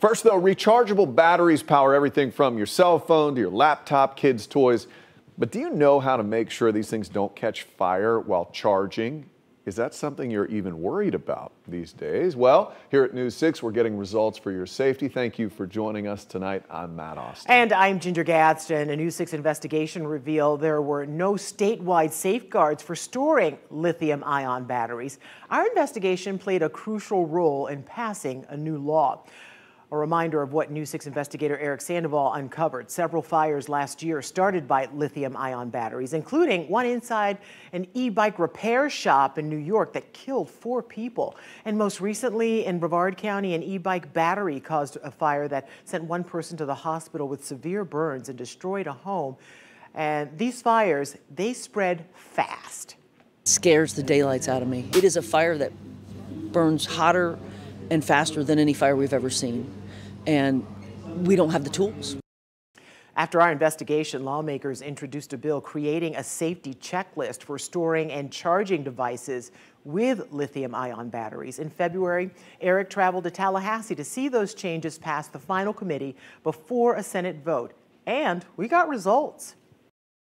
First, though, rechargeable batteries power everything from your cell phone to your laptop, kids' toys. But do you know how to make sure these things don't catch fire while charging? Is that something you're even worried about these days? Well, here at News 6, we're getting results for your safety. Thank you for joining us tonight. I'm Matt Austin. And I'm Ginger Gadsden. A News 6 investigation revealed there were no statewide safeguards for storing lithium ion batteries. Our investigation played a crucial role in passing a new law. A reminder of what News 6 investigator Eric Sandoval uncovered. Several fires last year started by lithium ion batteries, including one inside an e bike repair shop in New York that killed four people. And most recently in Brevard County, an e bike battery caused a fire that sent one person to the hospital with severe burns and destroyed a home. And these fires, they spread fast. Scares the daylights out of me. It is a fire that burns hotter and faster than any fire we've ever seen and we don't have the tools. After our investigation, lawmakers introduced a bill creating a safety checklist for storing and charging devices with lithium ion batteries. In February, Eric traveled to Tallahassee to see those changes pass the final committee before a Senate vote. And we got results.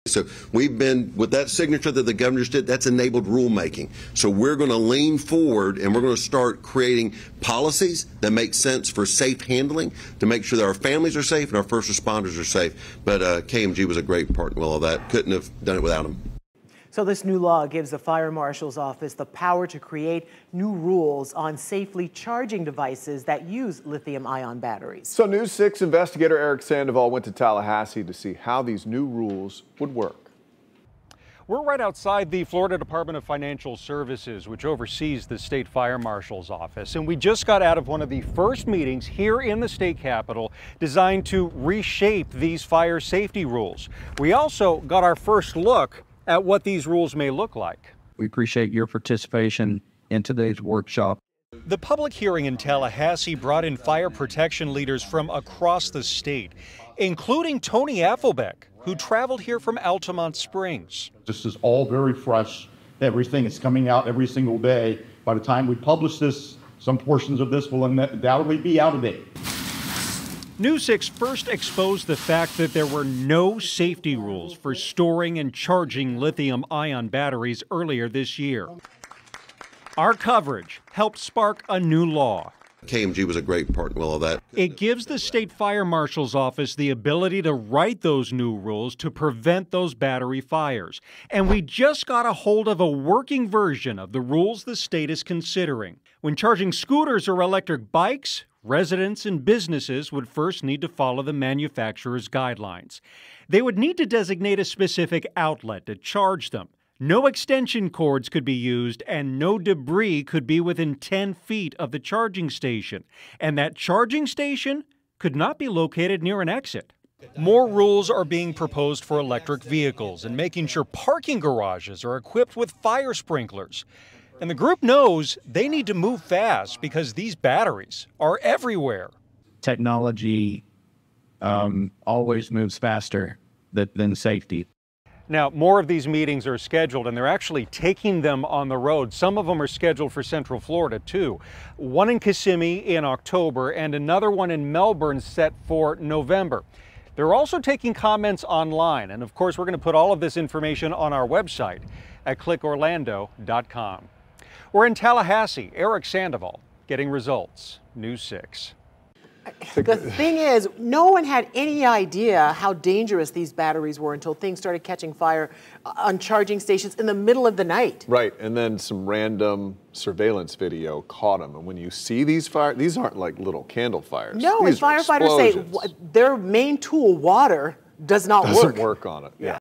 So we've been, with that signature that the governor did, that's enabled rulemaking. So we're going to lean forward and we're going to start creating policies that make sense for safe handling to make sure that our families are safe and our first responders are safe. But uh, KMG was a great partner in all of that. Couldn't have done it without them. So this new law gives the fire marshal's office the power to create new rules on safely charging devices that use lithium ion batteries. So News 6 investigator Eric Sandoval went to Tallahassee to see how these new rules would work. We're right outside the Florida Department of Financial Services, which oversees the state fire marshal's office. And we just got out of one of the first meetings here in the state capitol designed to reshape these fire safety rules. We also got our first look at what these rules may look like. We appreciate your participation in today's workshop. The public hearing in Tallahassee brought in fire protection leaders from across the state, including Tony Affelbeck, who traveled here from Altamonte Springs. This is all very fresh. Everything is coming out every single day. By the time we publish this, some portions of this will undoubtedly be out of date. News 6 first exposed the fact that there were no safety rules for storing and charging lithium ion batteries earlier this year. Our coverage helped spark a new law. KMG was a great partner in all of that. It gives the state fire marshal's office the ability to write those new rules to prevent those battery fires. And we just got a hold of a working version of the rules the state is considering. When charging scooters or electric bikes, residents and businesses would first need to follow the manufacturer's guidelines. They would need to designate a specific outlet to charge them. No extension cords could be used, and no debris could be within 10 feet of the charging station. And that charging station could not be located near an exit. More rules are being proposed for electric vehicles and making sure parking garages are equipped with fire sprinklers. And the group knows they need to move fast because these batteries are everywhere. Technology um, always moves faster than, than safety. Now, more of these meetings are scheduled, and they're actually taking them on the road. Some of them are scheduled for Central Florida, too. One in Kissimmee in October, and another one in Melbourne set for November. They're also taking comments online, and of course, we're going to put all of this information on our website at clickorlando.com. We're in Tallahassee. Eric Sandoval getting results. News 6. The thing is, no one had any idea how dangerous these batteries were until things started catching fire uh, on charging stations in the middle of the night. Right, and then some random surveillance video caught them. And when you see these fires, these aren't like little candle fires. No, these and firefighters say their main tool, water, does not Doesn't work. work on it. yeah. yeah.